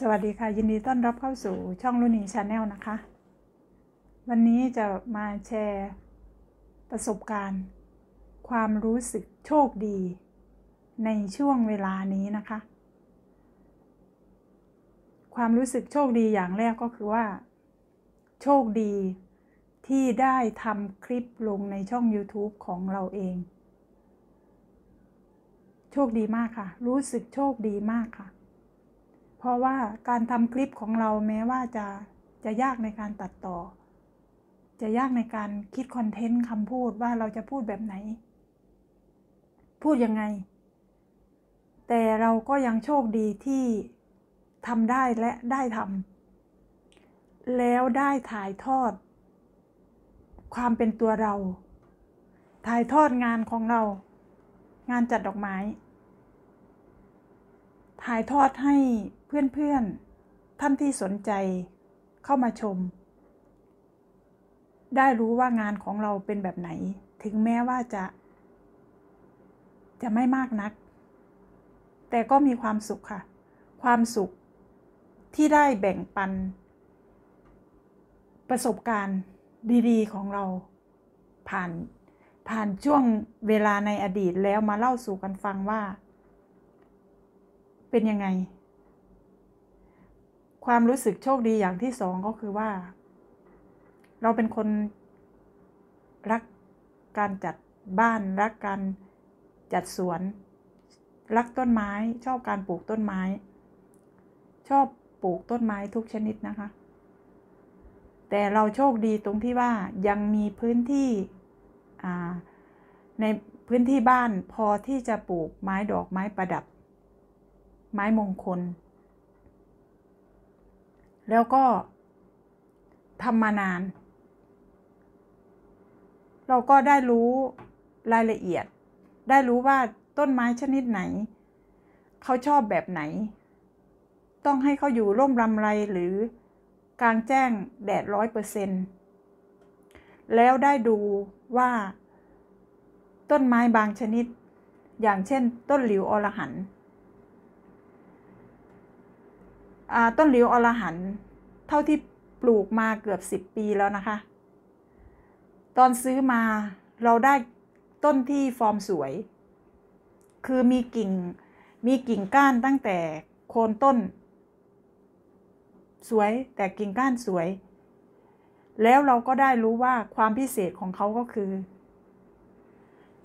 สวัสดีค่ะ ยินดีต้อนรับเข้าสู่ช่องลุนีชาแนลนะคะ วันนี้จะมาแชร์ประสบการณ์ ความรู้สึกโชคดี ในช่วงเวลานี้นะคะ ความรู้สึกโชคดีอย่างแรกก็คือว่า โชคดีที่ได้ทำคลิปลงในช่อง YouTube ของเราเอง โชคดีมากค่ะ รู้สึกโชคดีมากค่ะ เพราะว่าการทำคลิปของเราแม้ว่าจะจะยากในการตัดต่อ จะยากในการคิดคอนเทนต์คำพูดว่าเราจะพูดแบบไหน พูดยังไง แต่เราก็ยังโชคดีที่ทำได้และได้ทำแล้วได้ถ่ายทอด ความเป็นตัวเรา ถ่ายทอดงานของเรา งานจัดดอกไม้ ถ่ายทอดให้เพื่อนๆ ท่านที่สนใจเข้ามาชม ได้รู้ว่างานของเราเป็นแบบไหน ถึงแม้ว่าจะ จะไม่มากนัก แต่ก็มีความสุขค่ะ ความสุขที่ได้แบ่งปัน ประสบการณ์ดีๆ ของเราผ่านผ่านช่วงเวลาในอดีตแล้วมาเล่าสู่กันฟังว่า เป็นยังไง ความรู้สึกโชคดีอย่างที่สองก็คือว่า เราเป็นคนรักการจัดบ้านรักการจัดสวน รักต้นไม้ ชอบการปลูกต้นไม้ ชอบปลูกต้นไม้ทุกชนิดนะคะ แต่เราโชคดีตรงที่ว่ายังมีพื้นที่ในพื้นที่บ้านพอที่จะปลูกไม้ดอกไม้ประดับ ไม้มงคล แล้วก็ทำมานาน เราก็ได้รู้รายละเอียด ได้รู้ว่าต้นไม้ชนิดไหน เขาชอบแบบไหน ต้องให้เขาอยู่ร่มรำไรหรือกลางแจ้งแดดร้อยเปอร์เซ็นต์แล้วได้ดูว่า ต้นไม้บางชนิด อย่างเช่น ต้นหลิวอรหัน ต้นหลิวอรหันเท่าที่ปลูกมาเกือบสิบปีแล้วนะคะ ตอนซื้อมาเราได้ต้นที่ฟอร์มสวย คือมีกิ่งมีกิ่งก้านตั้งแต่โคนต้น สวยแต่กิ่งก้านสวย แล้วเราก็ได้รู้ว่าความพิเศษของเขาก็คือ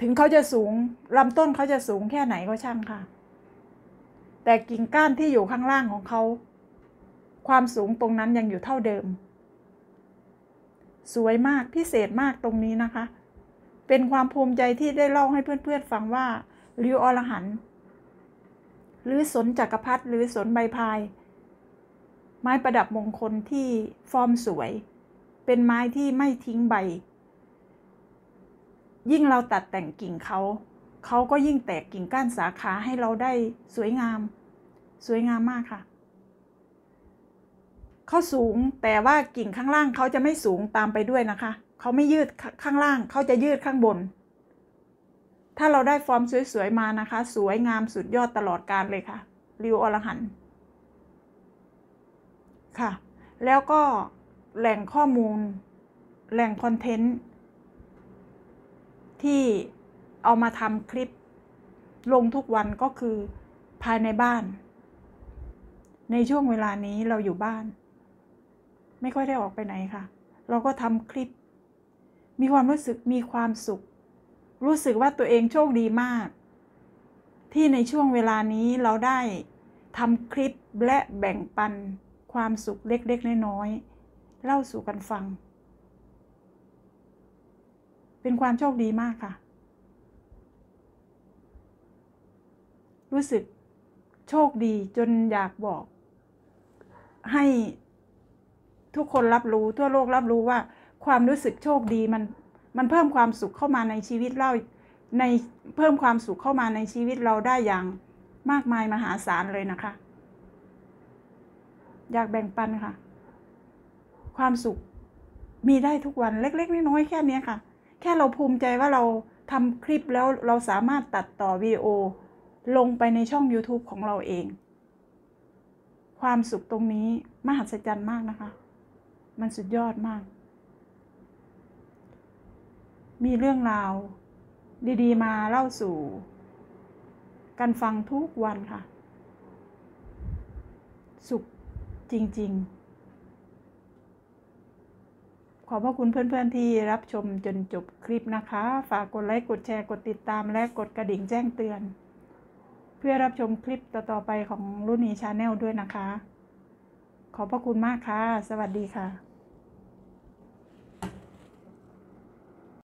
ถึงเขาจะสูงลำต้นเขาจะสูงแค่ไหนก็ช่างค่ะ แต่กิ่งก้านที่อยู่ข้างล่างของเขา ความสูงตรงนั้นยังอยู่เท่าเดิม สวยมากพิเศษมากตรงนี้นะคะ เป็นความภูมิใจที่ได้เล่าให้เพื่อนๆฟังว่าริวอรหันหรือสนจักรพรรดิหรือสนใบพาย ไม้ประดับมงคลที่ฟอร์มสวย เป็นไม้ที่ไม่ทิ้งใบ ยิ่งเราตัดแต่งกิ่งเขาเขาก็ยิ่งแตกกิ่งก้านสาขาให้เราได้สวยงาม สวยงามมากค่ะ เขาสูงแต่ว่ากิ่งข้างล่างเขาจะไม่สูงตามไปด้วยนะคะเขาไม่ยืดข้างล่างเขาจะยืดข้างบน ถ้าเราได้ฟอร์มสวยๆมานะคะ สวยงามสุดยอดตลอดการเลยค่ะริวอรหันค่ะ แล้วก็แหล่งข้อมูล แหล่งคอนเทนต์ที่เอามาทำคลิปลงทุกวันก็คือภายในบ้าน ในช่วงเวลานี้เราอยู่บ้าน ไม่ค่อยได้ออกไปไหนค่ะ เราก็ทำคลิป มีความรู้สึกมีความสุข รู้สึกว่าตัวเองโชคดีมาก ที่ในช่วงเวลานี้เราได้ทำคลิปและแบ่งปันความสุขเล็กๆน้อยๆเล่าสู่กันฟัง เป็นความโชคดีมากค่ะ รู้สึกโชคดีจนอยากบอกให้ ทุกคนรับรู้ทั่วโลกรับรู้ว่า ความรู้สึกโชคดีมันมันเพิ่มความสุขเข้ามาในชีวิตเราในเพิ่มความสุขเข้ามาในชีวิตเราได้อย่างมากมายมหาศาลเลยนะคะ อยากแบ่งปันค่ะ ความสุขมีได้ทุกวันเล็ก ๆ น้อยๆแค่นี้ค่ะ แค่เราภูมิใจว่าเราทำคลิปแล้วเราสามารถตัดต่อวิดีโอ ลงไปในช่อง YouTube ของเราเองคความสุขตรงนี้มหัศจรรย์มากนะคะ มันสุดยอดมาก มีเรื่องราว ดีๆ มาเล่าสู่ กันฟังทุกวันค่ะ สุขจริง ๆ ขอบพระคุณเพื่อน ๆ ที่รับชมจนจบคลิปนะคะ ฝากกดไลค์ กดแชร์ กดติดตามและกดกระดิ่งแจ้งเตือน เพื่อรับชมคลิปต่อ ๆ ไปของรุ่นนี้ channel ด้วยนะคะขอบพระคุณมากค่ะ สวัสดีค่ะ